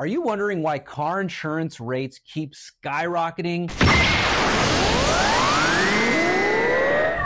Are you wondering why car insurance rates keep skyrocketing?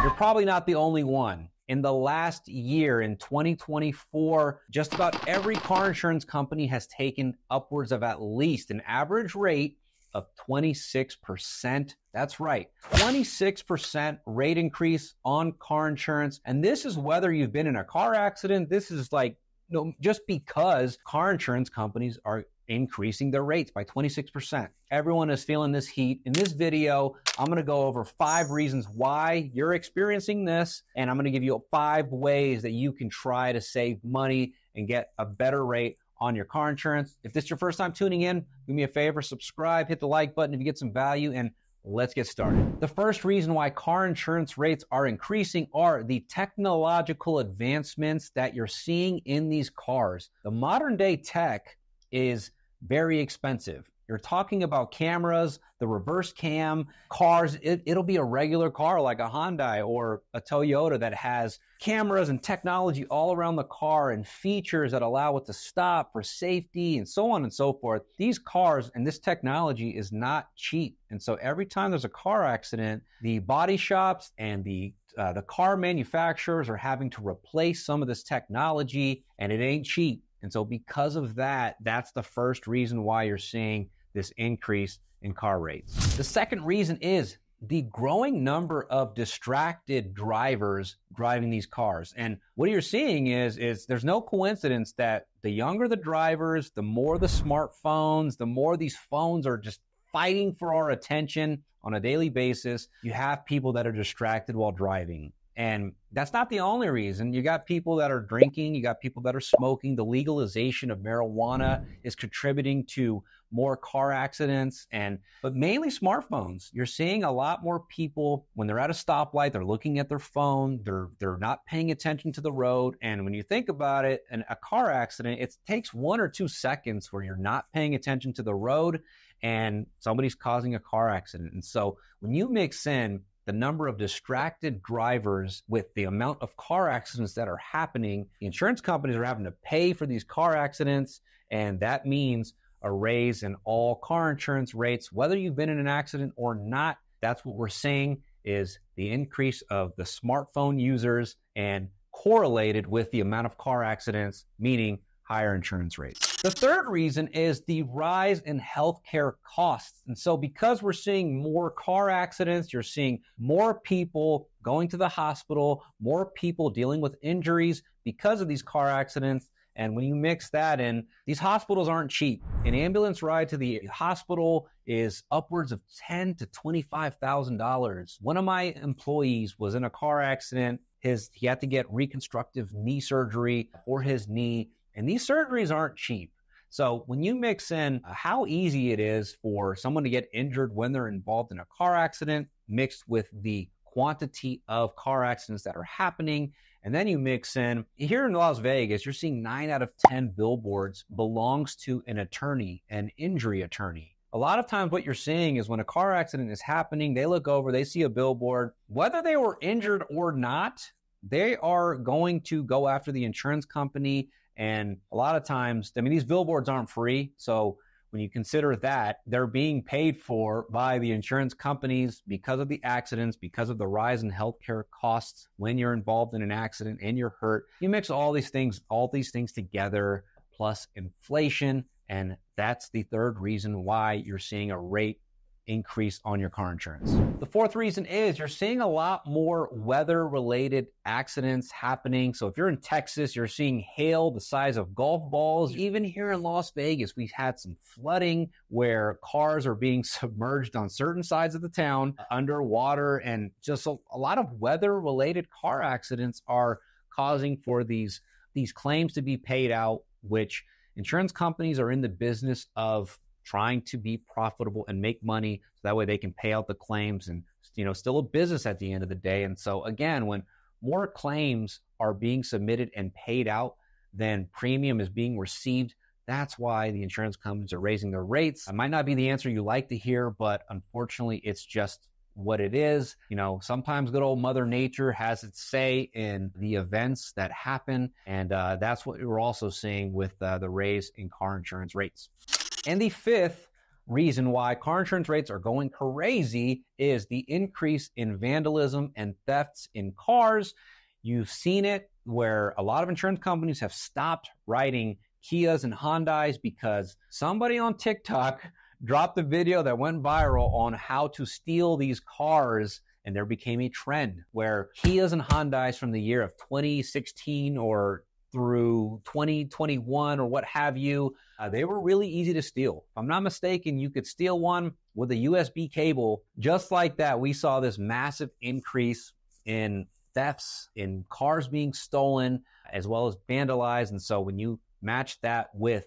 You're probably not the only one. In the last year, in 2024, just about every car insurance company has taken upwards of at least an average rate of 26%. That's right, 26% rate increase on car insurance. And this is whether you've been in a car accident. This is like, no, just because car insurance companies are increasing their rates by 26%. Everyone is feeling this heat. In this video, I'm going to go over five reasons why you're experiencing this, and I'm going to give you five ways that you can try to save money and get a better rate on your car insurance. If this is your first time tuning in, do me a favor, subscribe, hit the like button if you get some value, and let's get started. The first reason why car insurance rates are increasing are the technological advancements that you're seeing in these cars. The modern day tech is very expensive. You're talking about cameras, the reverse cam, cars. It, will be a regular car like a Hyundai or a Toyota that has cameras and technology all around the car and features that allow it to stop for safety and so on and so forth. These cars and this technology is not cheap. And so every time there's a car accident, the body shops and the uh, the car manufacturers are having to replace some of this technology, and it ain't cheap. And so, because of that, that's the first reason why you're seeing this increase in car rates. The second reason is the growing number of distracted drivers driving these cars. And what you're seeing is, is there's no coincidence that the younger the drivers, the more the smartphones, the more these phones are just fighting for our attention on a daily basis. You have people that are distracted while driving. And that's not the only reason. You got people that are drinking, you got people that are smoking. The legalization of marijuana is contributing to more car accidents and but mainly smartphones. You're seeing a lot more people when they're at a stoplight, they're looking at their phone, they're they're not paying attention to the road. And when you think about it, an, a car accident, it takes one or two seconds where you're not paying attention to the road and somebody's causing a car accident. And so when you mix in the number of distracted drivers with the amount of car accidents that are happening. The insurance companies are having to pay for these car accidents, and that means a raise in all car insurance rates, whether you've been in an accident or not. That's what we're seeing is the increase of the smartphone users and correlated with the amount of car accidents, meaning higher insurance rates. The third reason is the rise in healthcare costs. And so, because we're seeing more car accidents, you're seeing more people going to the hospital, more people dealing with injuries because of these car accidents. And when you mix that in, these hospitals aren't cheap. An ambulance ride to the hospital is upwards of ten to twenty-five thousand dollars. One of my employees was in a car accident. His he had to get reconstructive knee surgery for his knee and these surgeries aren't cheap. So when you mix in uh, how easy it is for someone to get injured when they're involved in a car accident, mixed with the quantity of car accidents that are happening, and then you mix in here in Las Vegas, you're seeing nine out of 10 billboards belongs to an attorney, an injury attorney. A lot of times, what you're seeing is when a car accident is happening, they look over, they see a billboard, whether they were injured or not, they are going to go after the insurance company and a lot of times, I mean, these billboards aren't free. So when you consider that, they're being paid for by the insurance companies because of the accidents, because of the rise in healthcare costs when you're involved in an accident and you're hurt. You mix all these things, all these things together, plus inflation. And that's the third reason why you're seeing a rate increase on your car insurance. The fourth reason is you're seeing a lot more weather related accidents happening. So if you're in Texas, you're seeing hail the size of golf balls. Even here in Las Vegas, we've had some flooding where cars are being submerged on certain sides of the town uh-huh. underwater and just a, a lot of weather related car accidents are causing for these these claims to be paid out which insurance companies are in the business of trying to be profitable and make money so that way they can pay out the claims and you know still a business at the end of the day and so again when more claims are being submitted and paid out than premium is being received that's why the insurance companies are raising their rates it might not be the answer you like to hear but unfortunately it's just what it is. You know, sometimes good old Mother Nature has its say in the events that happen. And uh, that's what we're also seeing with uh, the raise in car insurance rates. And the fifth reason why car insurance rates are going crazy is the increase in vandalism and thefts in cars. You've seen it where a lot of insurance companies have stopped writing Kias and Hondas because somebody on TikTok dropped a video that went viral on how to steal these cars and there became a trend where Kias and Hondas from the year of 2016 or through 2021 or what have you, uh, they were really easy to steal. If I'm not mistaken, you could steal one with a USB cable. Just like that, we saw this massive increase in thefts, in cars being stolen, as well as vandalized. And so when you match that with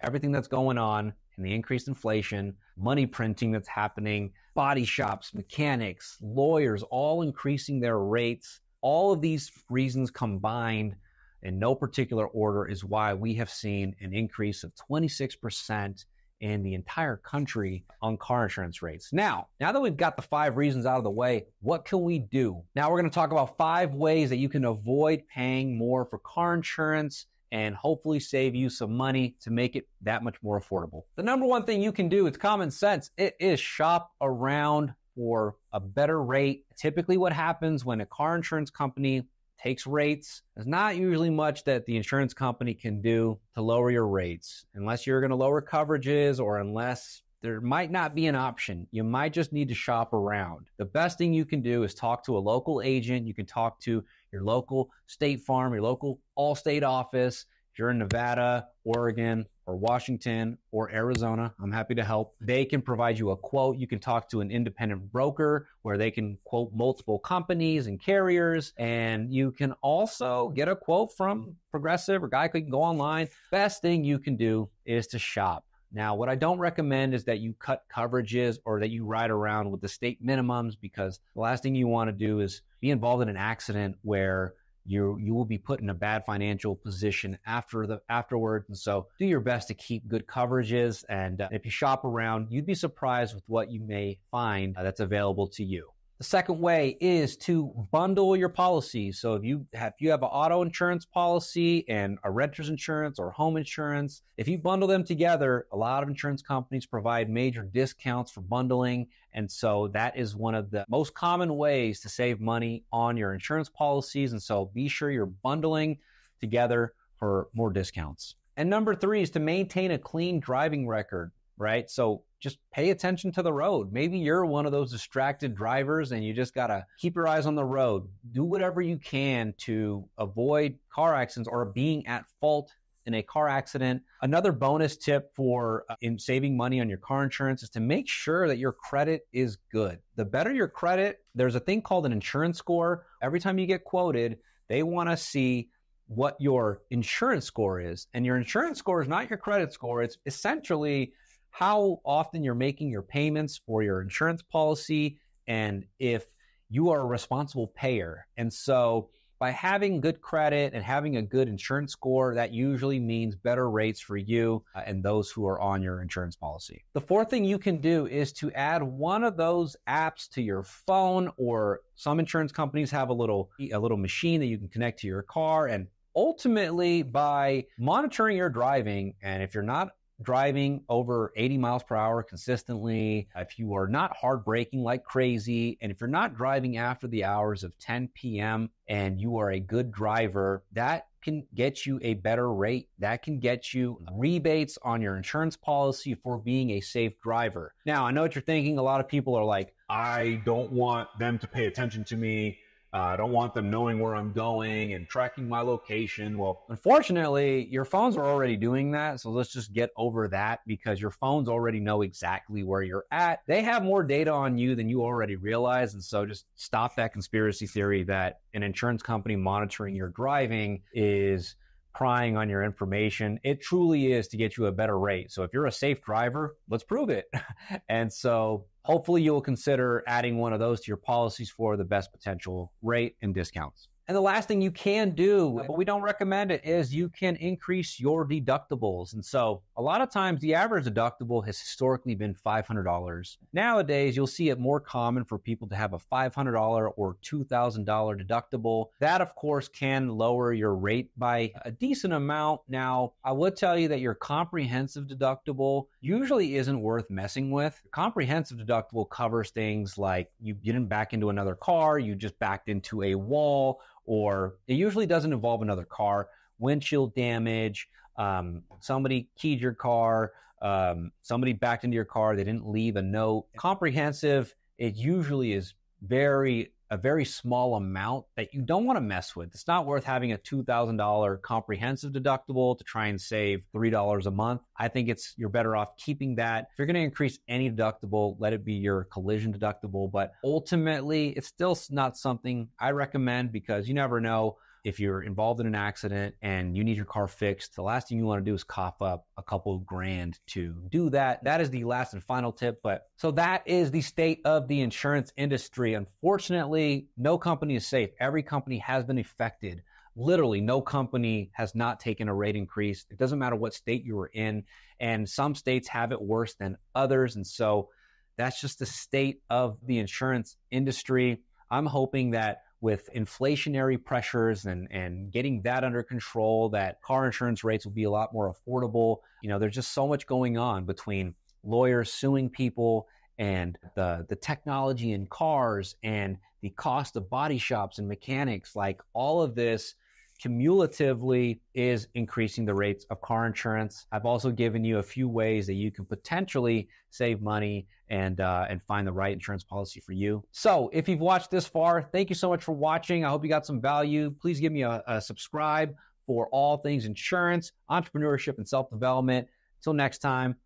everything that's going on and the increased inflation, money printing that's happening, body shops, mechanics, lawyers, all increasing their rates. All of these reasons combined in no particular order is why we have seen an increase of 26% in the entire country on car insurance rates. Now, now that we've got the five reasons out of the way, what can we do? Now we're going to talk about five ways that you can avoid paying more for car insurance and hopefully save you some money to make it that much more affordable. The number one thing you can do, it's common sense. It is shop around for a better rate. Typically what happens when a car insurance company takes rates. There's not usually much that the insurance company can do to lower your rates unless you're going to lower coverages or unless there might not be an option. You might just need to shop around. The best thing you can do is talk to a local agent. You can talk to your local state farm, your local Allstate office. If you're in Nevada, Oregon, or Washington or Arizona, I'm happy to help. They can provide you a quote. You can talk to an independent broker where they can quote multiple companies and carriers. And you can also get a quote from Progressive or Geico. You can go online. Best thing you can do is to shop. Now, what I don't recommend is that you cut coverages or that you ride around with the state minimums because the last thing you want to do is be involved in an accident where you you will be put in a bad financial position after the afterwards. And so, do your best to keep good coverages. And uh, if you shop around, you'd be surprised with what you may find uh, that's available to you. The second way is to bundle your policies. So if you have if you have an auto insurance policy and a renter's insurance or home insurance, if you bundle them together, a lot of insurance companies provide major discounts for bundling. And so that is one of the most common ways to save money on your insurance policies. And so be sure you're bundling together for more discounts. And number three is to maintain a clean driving record right? So just pay attention to the road. Maybe you're one of those distracted drivers and you just got to keep your eyes on the road. Do whatever you can to avoid car accidents or being at fault in a car accident. Another bonus tip for uh, in saving money on your car insurance is to make sure that your credit is good. The better your credit, there's a thing called an insurance score. Every time you get quoted, they want to see what your insurance score is. And your insurance score is not your credit score. It's essentially how often you're making your payments for your insurance policy and if you are a responsible payer. And so by having good credit and having a good insurance score, that usually means better rates for you uh, and those who are on your insurance policy. The fourth thing you can do is to add one of those apps to your phone or some insurance companies have a little a little machine that you can connect to your car and ultimately by monitoring your driving and if you're not driving over 80 miles per hour consistently, if you are not hard braking like crazy, and if you're not driving after the hours of 10 p.m. and you are a good driver, that can get you a better rate. That can get you rebates on your insurance policy for being a safe driver. Now, I know what you're thinking. A lot of people are like, I don't want them to pay attention to me uh, I don't want them knowing where I'm going and tracking my location. Well, unfortunately, your phones are already doing that. So let's just get over that because your phones already know exactly where you're at. They have more data on you than you already realize. And so just stop that conspiracy theory that an insurance company monitoring your driving is prying on your information. It truly is to get you a better rate. So if you're a safe driver, let's prove it. and so hopefully you'll consider adding one of those to your policies for the best potential rate and discounts. And the last thing you can do, but we don't recommend it, is you can increase your deductibles. And so a lot of times the average deductible has historically been $500. Nowadays, you'll see it more common for people to have a $500 or $2,000 deductible. That, of course, can lower your rate by a decent amount. Now, I would tell you that your comprehensive deductible usually isn't worth messing with. Comprehensive deductible covers things like you didn't back into another car, you just backed into a wall, or it usually doesn't involve another car, windshield damage, um, somebody keyed your car, um, somebody backed into your car, they didn't leave a note. Comprehensive, it usually is very a very small amount that you don't want to mess with. It's not worth having a $2,000 comprehensive deductible to try and save $3 a month. I think it's you're better off keeping that. If you're going to increase any deductible, let it be your collision deductible, but ultimately it's still not something I recommend because you never know if you're involved in an accident and you need your car fixed, the last thing you want to do is cough up a couple grand to do that. That is the last and final tip. But so that is the state of the insurance industry. Unfortunately, no company is safe. Every company has been affected. Literally, no company has not taken a rate increase. It doesn't matter what state you were in. And some states have it worse than others. And so that's just the state of the insurance industry. I'm hoping that with inflationary pressures and, and getting that under control, that car insurance rates will be a lot more affordable. You know, there's just so much going on between lawyers suing people and the the technology in cars and the cost of body shops and mechanics like all of this cumulatively is increasing the rates of car insurance. I've also given you a few ways that you can potentially save money and uh, and find the right insurance policy for you. So, if you've watched this far, thank you so much for watching. I hope you got some value. Please give me a, a subscribe for all things insurance, entrepreneurship, and self development. Until next time,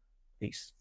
peace.